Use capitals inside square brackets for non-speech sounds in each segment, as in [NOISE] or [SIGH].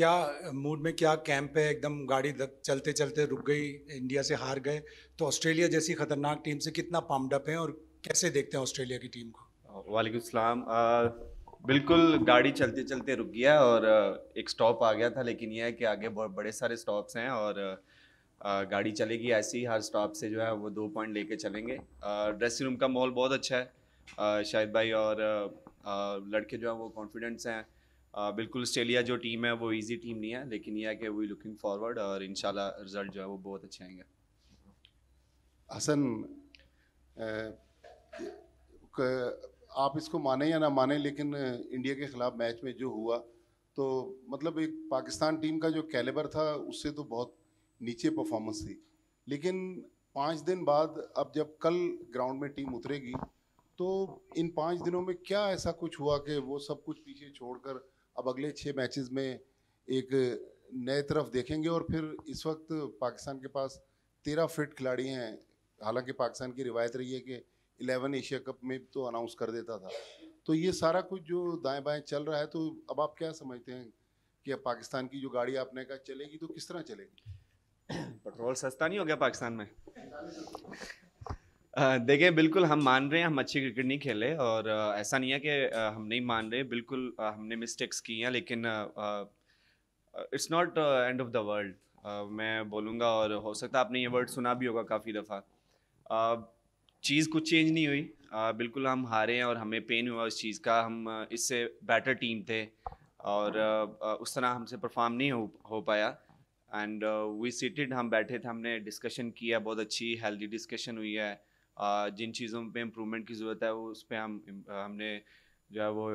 क्या मूड में क्या कैंप है? एकदम गाड़ी चलते चलते रुक गई इंडिया से हार गए। तो ऑस्ट्रेलिया जैसी खतरनाक टीम से कितना पम्पडअप है और कैसे देखते हैं ऑस्ट्रेलिया की टीम को? वालेकुम सलाम। बिल्कुल गाड़ी चलते चलते रुक गया और एक स्टॉप आ गया था, लेकिन यह है कि आगे बहुत बड़े सारे स्टॉप्स हैं और गाड़ी चलेगी ऐसे ही, हर स्टॉप से जो है वो दो पॉइंट लेके चलेंगे। ड्रेसिंग रूम का माहौल बहुत अच्छा है। शाहिद भाई और लड़के जो हैं वो कॉन्फिडेंट्स हैं। बिल्कुल ऑस्ट्रेलिया जो टीम है, वो इजी टीम नहीं है, लेकिन यह है कि वी लुकिंग फॉरवर्ड और इंशाल्लाह रिज़ल्ट जो है वो बहुत अच्छे आएँगे। हसन आप इसको माने या ना माने, लेकिन इंडिया के ख़िलाफ़ मैच में जो हुआ तो मतलब एक पाकिस्तान टीम का जो कैलिबर था, उससे तो बहुत नीचे परफॉर्मेंस थी। लेकिन पाँच दिन बाद, अब जब कल ग्राउंड में टीम उतरेगी तो इन पाँच दिनों में क्या ऐसा कुछ हुआ कि वो सब कुछ पीछे छोड़कर अब अगले छः मैचेस में एक नए तरफ़ देखेंगे और फिर इस वक्त पाकिस्तान के पास तेरह फिट खिलाड़ी हैं। हालाँकि पाकिस्तान की रिवायत रही है कि इलेवन एशिया कप में तो अनाउंस कर देता था। तो ये सारा कुछ जो दाएँ बाएँ चल रहा है तो अब आप क्या समझते हैं कि अब पाकिस्तान की जो गाड़ी आपने कहा चलेगी तो किस तरह चलेगी? [COUGHS] पेट्रोल सस्ता नहीं हो गया पाकिस्तान में? देखिए बिल्कुल हम मान रहे हैं हम अच्छी क्रिकेट नहीं खेले और ऐसा नहीं है कि हम नहीं मान रहे बिल्कुल हमने मिस्टेक्स की हैं लेकिन it's not end of the world मैं बोलूँगा और हो सकता है आपने ये वर्ड सुना भी होगा काफ़ी दफ़ा। चीज़ कुछ चेंज नहीं हुई। uh, बिल्कुल हम हारे हैं और हमें पेन हुआ उस चीज़ का। हम इससे बेटर टीम थे और uh, उस तरह हमसे परफॉर्म नहीं हो, हो पाया। एंड वी सीटेड हम बैठे थे हमने डिस्कशन किया बहुत अच्छी हेल्दी डिस्कशन हुई है। uh, जिन चीज़ों पे इम्प्रूवमेंट की ज़रूरत है, वो उस पर हम, हमने जो है वो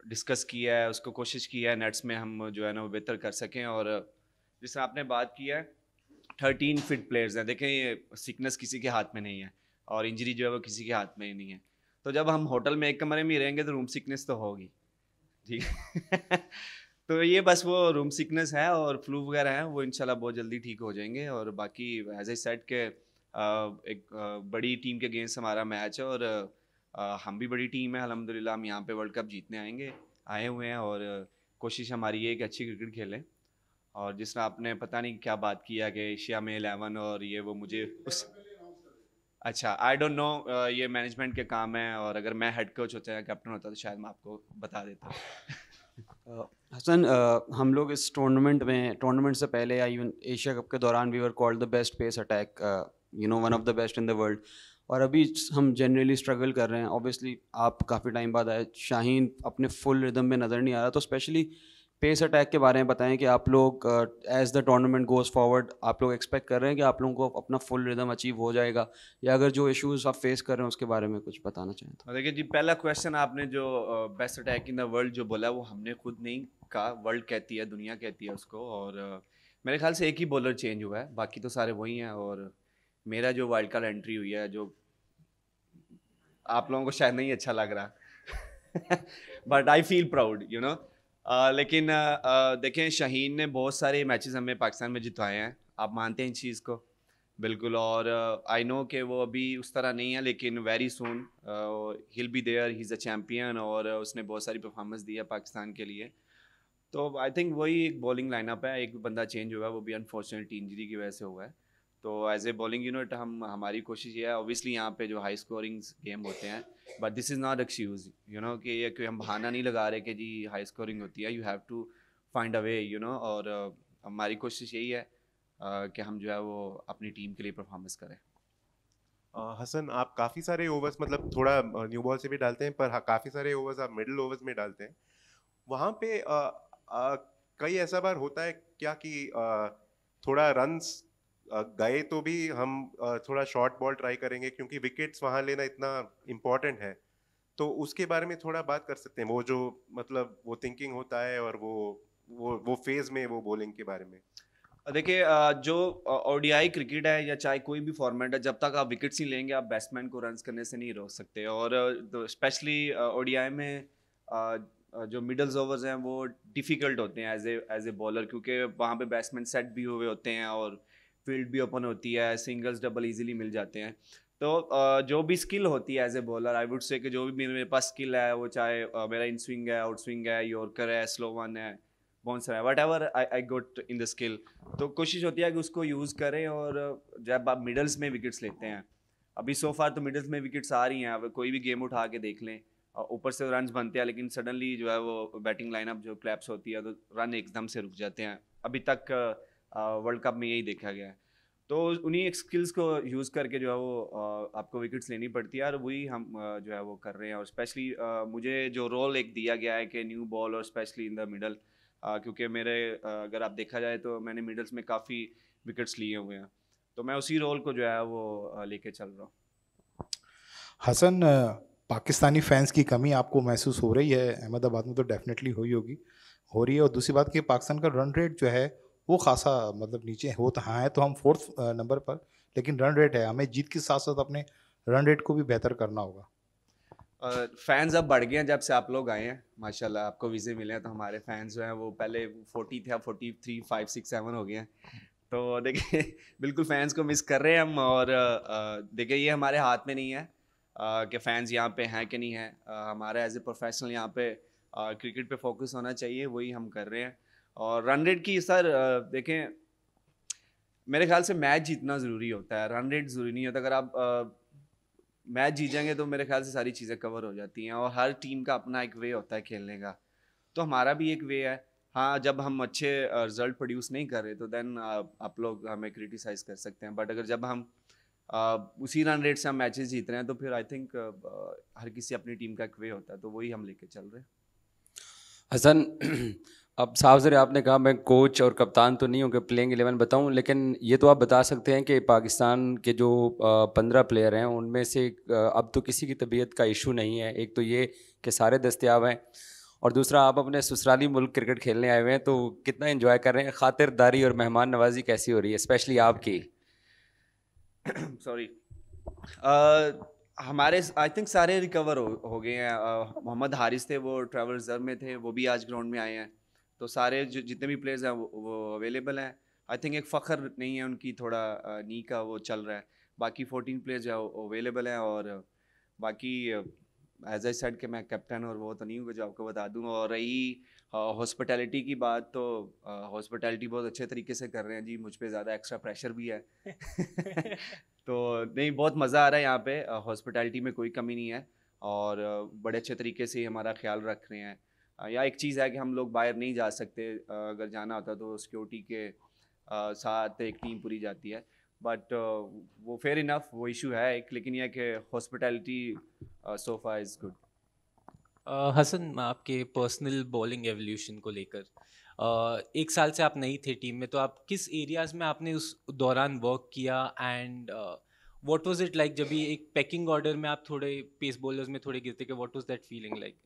डिस्कस किया है, उसको कोशिश की है नेट्स में हम जो है ना वो बेहतर कर सकें और जिस आपने बात की है थर्टीन फिट प्लेयर्स हैं। देखें, ये सिकनेस किसी के हाथ में नहीं है और इंजरी जो है वो किसी के हाथ में ही नहीं है। तो जब हम होटल में एक कमरे में ही रहेंगे तो रूम सिकनेस तो होगी, ठीक है? [LAUGHS] तो ये बस वो रूम सिकनेस है और फ्लू वगैरह है, वो इंशाल्लाह बहुत जल्दी ठीक हो जाएँगे और बाकी एज ए सेट के एक बड़ी टीम के अगेंस्ट हमारा मैच है और हम भी बड़ी टीम है अलहमदिल्ला हम यहाँ पे वर्ल्ड कप जीतने आएँगे आए हुए हैं और कोशिश हमारी ये कि अच्छी क्रिकेट खेलें। और जिस तरह आपने पता नहीं क्या बात किया कि एशिया में एलेवन और ये वो मुझे उस अच्छा आई डोंट नो ये मैनेजमेंट के काम है और अगर मैं हेड कोच होता या कैप्टन होता तो शायद मैं आपको बता देता। हसन uh, हम लोग इस टूर्नामेंट में टूर्नामेंट से पहले या इवन एशिया कप के दौरान we were called the best pace attack you know one of the best in the world और अभी हम जनरली स्ट्रगल कर रहे हैं. ऑब्वियसली आप काफ़ी टाइम बाद आए. शाहीन अपने फुल रिदम में नज़र नहीं आ रहा. तो स्पेशली पेस अटैक के बारे में बताएँ कि आप लोग as the tournament goes forward आप लोग एक्सपेक्ट कर रहे हैं कि आप लोगों को अपना फुल रिदम अचीव हो जाएगा? या अगर जो इश्यूज़ आप फेस कर रहे हैं, उसके बारे में कुछ बताना चाहें तो। देखिए जी, पहला क्वेश्चन आपने जो best attack in the world जो बोला, वो हमने खुद नहीं कहा वर्ल्ड कहती है, दुनिया कहती है उसको. और मेरे ख्याल से एक ही बॉलर चेंज हुआ है. बाकी तो सारे वही हैं और मेरा जो वाइल्ड कार्ड एंट्री हुई है जो आप लोगों को शायद नहीं अच्छा लग रहा but I feel proud you know लेकिन uh, देखें शाहीन ने बहुत सारे मैचेस हमें पाकिस्तान में जितवाए हैं। आप मानते हैं इस चीज़ को? बिल्कुल और आई uh, नो कि वो अभी उस तरह नहीं है लेकिन very soon he'll be there he is a champion और उसने बहुत सारी परफॉर्मेंस दी है पाकिस्तान के लिए। तो आई थिंक वही एक बॉलिंग लाइनअप है एक बंदा चेंज हुआ है वो भी अनफॉर्चुनेटली इंजरी की वजह से हुआ है। तो एज ए बॉलिंग यूनिट हम हमारी कोशिश ये है ऑब्वियसली यहाँ पे जो हाई स्कोरिंग गेम होते हैं but this is not excuse you know कि ये हम बहाना नहीं लगा रहे कि जी हाई स्कोरिंग होती है you have to find a way you know और uh, हमारी कोशिश यही है uh, कि हम जो है वो अपनी टीम के लिए परफॉर्मेंस करें। हसन आप काफ़ी सारे ओवर्स मतलब थोड़ा न्यू बॉल से भी डालते हैं पर हाँ, काफ़ी सारे ओवर्स आप मिडिल ओवर्स में डालते हैं। वहाँ पे आ, आ, कई ऐसा बार होता है क्या कि आ, थोड़ा रन्स गए तो भी हम थोड़ा शॉर्ट बॉल ट्राई करेंगे क्योंकि विकेट्स वहाँ लेना इतना इम्पोर्टेंट है। तो उसके बारे में थोड़ा बात कर सकते हैं, वो जो मतलब वो थिंकिंग होता है और वो वो वो फ़ेज़ में वो बॉलिंग के बारे में। देखिए जो ओडीआई क्रिकेट है या चाहे कोई भी फॉर्मेट है, जब तक आप विकेट्स नहीं लेंगे, आप बैट्समैन को रन करने से नहीं रोक सकते। और स्पेशली ओडीआई में जो मिडल्स ओवर्स हैं, वो डिफ़िकल्ट होते हैं as a as a bowler क्योंकि वहाँ पे बैट्समैन सेट भी हुए होते हैं और फ़ील्ड भी ओपन होती है सिंगल्स डबल इजीली मिल जाते हैं। तो जो भी स्किल होती है as a bowler I would say कि जो भी मेरे मेरे पास स्किल है, वो चाहे मेरा इन स्विंग है आउट स्विंग है यॉर्कर है स्लो वन है बाउंस रहा है whatever I I got in the skill तो कोशिश होती है कि उसको यूज़ करें और जब आप मिडल्स में विकेट्स लेते हैं, अभी सो फार तो मिडल्स में विकेट्स आ रही हैं, अब कोई भी गेम उठा के देख लें ऊपर से रन बनते हैं, लेकिन सडनली जो है वो बैटिंग लाइनअप जो क्लैप्स होती है तो रन एकदम से रुक जाते हैं। अभी तक वर्ल्ड कप में यही देखा गया है। तो उन्हीं स्किल्स को यूज़ करके जो है वो आपको विकेट्स लेनी पड़ती है और वही हम जो है वो कर रहे हैं। और स्पेशली मुझे जो रोल एक दिया गया है कि न्यू बॉल और स्पेशली इन द मिडल क्योंकि मेरे अगर आप देखा जाए तो मैंने मिडल्स में काफ़ी विकेट्स लिए हुए हैं। तो मैं उसी रोल को जो है वो लेके चल रहा हूँ। हसन पाकिस्तानी फैंस की कमी आपको महसूस हो रही है? अहमदाबाद में तो डेफिनेटली हुई होगी, हो रही है। और दूसरी बात कि पाकिस्तान का रन रेट जो है वो खासा मतलब नीचे हो तो हाँ है तो हम फोर्थ नंबर पर, लेकिन रन रेट है, हमें जीत के साथ साथ अपने रन रेट को भी बेहतर करना होगा। फैंस अब बढ़ गए हैं जब से आप लोग आए हैं, माशाल्लाह, आपको वीज़े मिले हैं तो हमारे फैंस जो हैं, वो पहले फोर्टी थे forty three five six seven हो गए हैं। तो देखिए, [LAUGHS] बिल्कुल फैंस को मिस कर रहे हैं हम, और देखिए, ये हमारे हाथ में नहीं है कि फैंस यहाँ पे हैं कि नहीं है। हमारा एज ए प्रोफेशनल यहाँ पे क्रिकेट पे फोकस होना चाहिए, वही हम कर रहे हैं। और रन रेट की सर देखें, मेरे ख्याल से मैच जीतना ज़रूरी होता है। रन रेट ज़रूरी नहीं होता। अगर आप मैच जीत जाएँगे तो मेरे ख्याल से सारी चीज़ें कवर हो जाती हैं और हर टीम का अपना एक वे होता है खेलने का। तो हमारा भी एक वे है। हाँ जब हम अच्छे रिज़ल्ट प्रोड्यूस नहीं कर रहे तो देन आप लोग हमें क्रिटिसाइज़ कर सकते हैं। बट अगर जब हम उसी रन रेट से हम मैचेस जीत रहे हैं तो फिर आई थिंक हर किसी अपनी टीम का एक वे होता है। तो वही हम लेके चल रहे हैं। हसन अब ज़रे आपने कहा मैं कोच और कप्तान तो नहीं हूँ कि प्लेइंग एलेवन बताऊँ लेकिन ये तो आप बता सकते हैं कि पाकिस्तान के जो पंद्रह प्लेयर हैं उनमें से अब तो किसी की तबीयत का इशू नहीं है। एक तो ये कि सारे दस्तियाब हैं और दूसरा आप अपने ससुराली मुल्क क्रिकेट खेलने आए हुए हैं तो कितना इन्जॉय कर रहे हैं? खातिरदारी और मेहमान नवाजी कैसी हो रही है स्पेशली आपकी? [COUGHS] सॉरी हमारे आई थिंक सारे रिकवर हो, हो गए हैं। मोहम्मद हारिस थे वो ट्रैवल रिज़र्व में थे वो भी आज ग्राउंड में आए हैं। तो सारे जो जितने भी प्लेयर्स हैं वो, अवेलेबल हैं। आई थिंक एक फ़ख्र नहीं है उनकी थोड़ा नी का वो चल रहा है। बाकी फोर्टीन प्लेयर्स जो है अवेलेबल हैं और बाकी एज आई सेड के मैं कैप्टन और वो तो नहीं हूँ जो आपको बता दूँ। और रही हॉस्पिटैलिटी की बात तो हॉस्पिटैलिटी बहुत अच्छे तरीके से कर रहे हैं जी। मुझ पर ज़्यादा एक्स्ट्रा प्रेशर भी है। [LAUGHS] तो नहीं बहुत मज़ा आ रहा है यहाँ पे। हॉस्पिटैलिटी में कोई कमी नहीं है। और बड़े अच्छे तरीके से हमारा ख्याल रख रहे हैं। या एक चीज़ है कि हम लोग बाहर नहीं जा सकते अगर जाना होता तो सिक्योरिटी के साथ एक टीम पूरी जाती है। बट वो फेयर इनफ वो इशू है एक लेकिन यह कि hospitality so far is good Hasan आपके पर्सनल बॉलिंग एवोल्यूशन को लेकर Uh, एक साल से आप नहीं थे टीम में तो आप किस एरियाज़ में आपने उस दौरान वर्क किया and what was it like जब भी एक पैकिंग ऑर्डर में आप थोड़े पेस बॉलर्स में थोड़े गिरते के what was that feeling like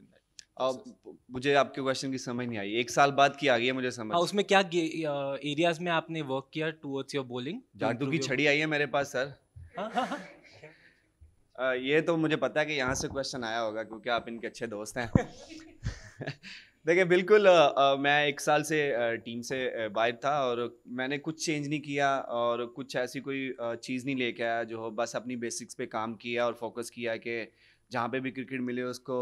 मुझे आपके क्वेश्चन की समझ नहीं आई। एक साल बाद की आ गई है मुझे समझ। हाँ उसमें क्या एरियाज़ में आपने वर्क किया टुवर्ड्स योर बॉलिंग जादू की छड़ी आई है मेरे पास सर। हाँ, हाँ, हाँ। ये तो मुझे पता है कि यहाँ से क्वेश्चन आया होगा क्योंकि आप इनके अच्छे दोस्त हैं। [LAUGHS] देखिए बिल्कुल आ, मैं एक साल से टीम से बाहर था और मैंने कुछ चेंज नहीं किया और कुछ ऐसी कोई चीज़ नहीं लेके आया जो बस अपनी बेसिक्स पे काम किया और फोकस किया कि जहाँ पे भी क्रिकेट मिले उसको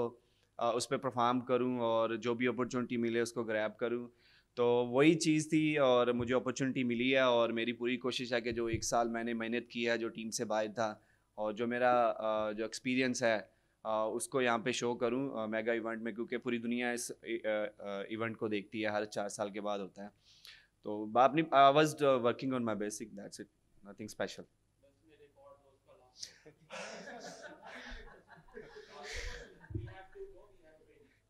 उस पर परफॉर्म करूँ और जो भी अपॉर्चुनिटी मिले उसको ग्रैब करूँ। तो वही चीज़ थी और मुझे अपॉर्चुनिटी मिली है और मेरी पूरी कोशिश है कि जो एक साल मैंने मेहनत की है, जो टीम से बाहर था और जो मेरा जो एक्सपीरियंस है उसको यहाँ पे शो करूँ मेगा इवेंट में क्योंकि पूरी दुनिया इस इवेंट को देखती है, हर चार साल के बाद होता है। तो अपनी I was working on my basic that's it nothing special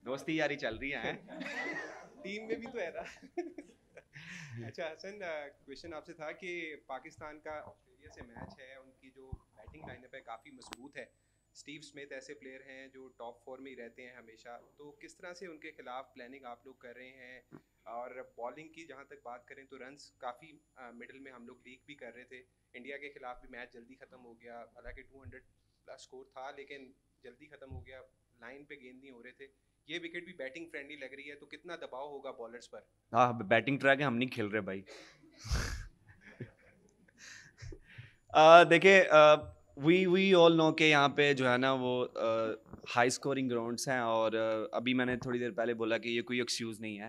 दोस्ती यारी चल रही है। [LAUGHS] टीम में भी तो है ना। [LAUGHS] अच्छा हसन क्वेश्चन आपसे था कि पाकिस्तान का ऑस्ट्रेलिया से मैच है उनकी जो बैटिंग लाइनअप है काफ़ी मज़बूत है। स्टीव स्मिथ ऐसे प्लेयर हैं जो टॉप फोर में ही रहते हैं हमेशा। तो किस तरह से उनके खिलाफ प्लानिंग आप लोग कर रहे हैं? और बॉलिंग की जहाँ तक बात करें तो रन्स काफ़ी मिडिल में हम लोग लीक भी कर रहे थे। इंडिया के खिलाफ भी मैच जल्दी ख़त्म हो गया। हालाँकि 200 प्लस स्कोर था लेकिन जल्दी ख़त्म हो गया। लाइन पे गेंद नहीं हो रहे थे। ये विकेट भी बैटिंग फ्रेंडली लग रही है तो कितना दबाव होगा बॉलर्स पर? हाँ बैटिंग ट्रैक है हम नहीं खेल रहे भाई। [LAUGHS] देखिए वी वी ऑल नो के यहाँ पे जो है ना वो हाई स्कोरिंग ग्राउंड्स हैं और uh, अभी मैंने थोड़ी देर पहले बोला कि ये कोई एक्सक्यूज़ नहीं है।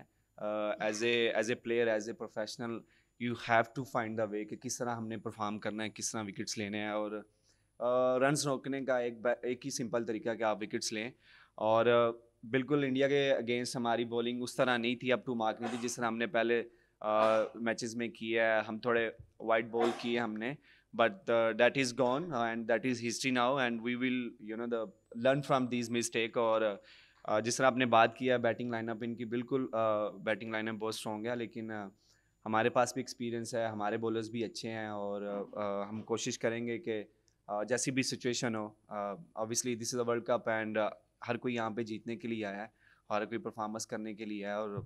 As a as a player as a professional you have to find the way कि किस तरह हमने परफॉर्म करना है किस तरह विकेट्स लेने हैं और रन्स रोकने का एक एक ही सिंपल तरीका कि आप विकेट्स लें। और uh, बिल्कुल इंडिया के अगेंस्ट हमारी बॉलिंग उस तरह नहीं थी अप टू मार्क नहीं थी जिस तरह हमने पहले मैचेस में किया है। हम थोड़े वाइट बॉल किए हमने but that is gone and that is history now and we will you know the learn the learn mistake और uh, uh, जिस तरह आपने बात किया बैटिंग लाइनअप इनकी बिल्कुल बैटिंग लाइनअप बहुत स्ट्रॉन्ग है लेकिन uh, हमारे पास भी एक्सपीरियंस है हमारे बॉलर्स भी अच्छे हैं और uh, uh, हम कोशिश करेंगे कि uh, जैसी भी सिचुएशन हो obviously this is a world cup and हर कोई यहाँ पे जीतने के लिए आया है हर कोई परफॉर्मेंस करने के लिए है और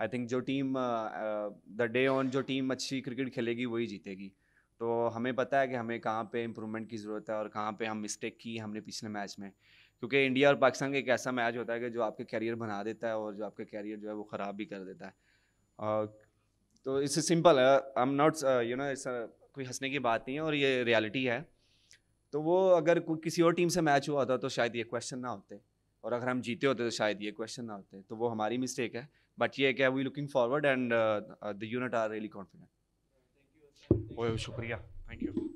आई थिंक जो टीम द डे ऑन जो टीम अच्छी क्रिकेट खेलेगी वही जीतेगी। तो हमें पता है कि हमें कहाँ पे इम्प्रूवमेंट की ज़रूरत है और कहाँ पे हम मिस्टेक की हमने पिछले मैच में। क्योंकि इंडिया और पाकिस्तान का एक ऐसा मैच होता है कि जो आपके कैरियर बना देता है और जो आपका कैरियर जो है वो ख़राब भी कर देता है। और तो इससे सिंपल है I am not you know it's कोई हंसने की बात नहीं है और ये रियलिटी है। तो वो अगर किसी और टीम से मैच हुआ होता तो शायद ये क्वेश्चन ना होते। और अगर हम जीते होते तो शायद ये क्वेश्चन ना होते। तो वो हमारी मिस्टेक है। बट ये क्या we looking forward and the unit are really confident शुक्रिया। Thank you